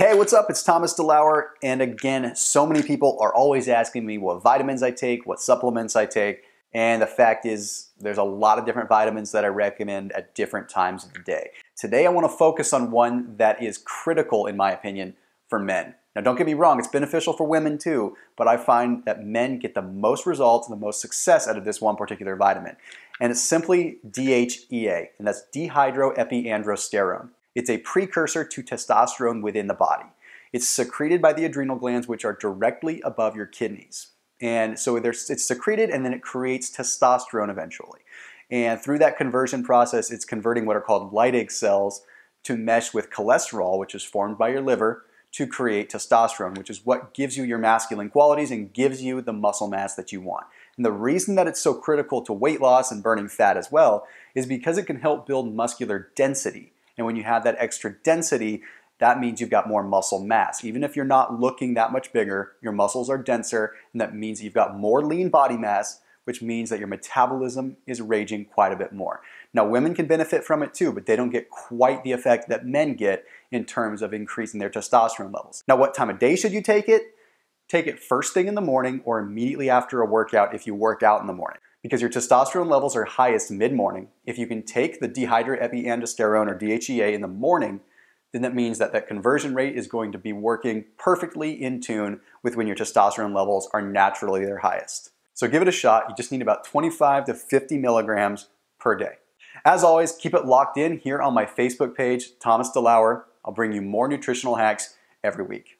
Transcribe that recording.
Hey, what's up? It's Thomas DeLauer. And again, so many people are always asking me what vitamins I take, what supplements I take. And the fact is, there's a lot of different vitamins that I recommend at different times of the day. Today, I want to focus on one that is critical, in my opinion, for men. Now, don't get me wrong, it's beneficial for women too, but I find that men get the most results and the most success out of this one particular vitamin. And it's simply DHEA, and that's dehydroepiandrosterone. It's a precursor to testosterone within the body. It's secreted by the adrenal glands, which are directly above your kidneys. And so it's secreted and then it creates testosterone eventually. And through that conversion process, it's converting what are called Leydig cells to mesh with cholesterol, which is formed by your liver, to create testosterone, which is what gives you your masculine qualities and gives you the muscle mass that you want. And the reason that it's so critical to weight loss and burning fat as well is because it can help build muscular density. And when you have that extra density, that means you've got more muscle mass. Even if you're not looking that much bigger, your muscles are denser, and that means you've got more lean body mass, which means that your metabolism is raging quite a bit more. Now, women can benefit from it too, but they don't get quite the effect that men get in terms of increasing their testosterone levels. Now, what time of day should you take it? Take it first thing in the morning or immediately after a workout if you work out in the morning because your testosterone levels are highest mid-morning. If you can take the dehydroepiandrosterone or DHEA in the morning, then that means that that conversion rate is going to be working perfectly in tune with when your testosterone levels are naturally their highest. So give it a shot. You just need about 25 to 50 milligrams per day. As always, keep it locked in here on my Facebook page, Thomas DeLauer. I'll bring you more nutritional hacks every week.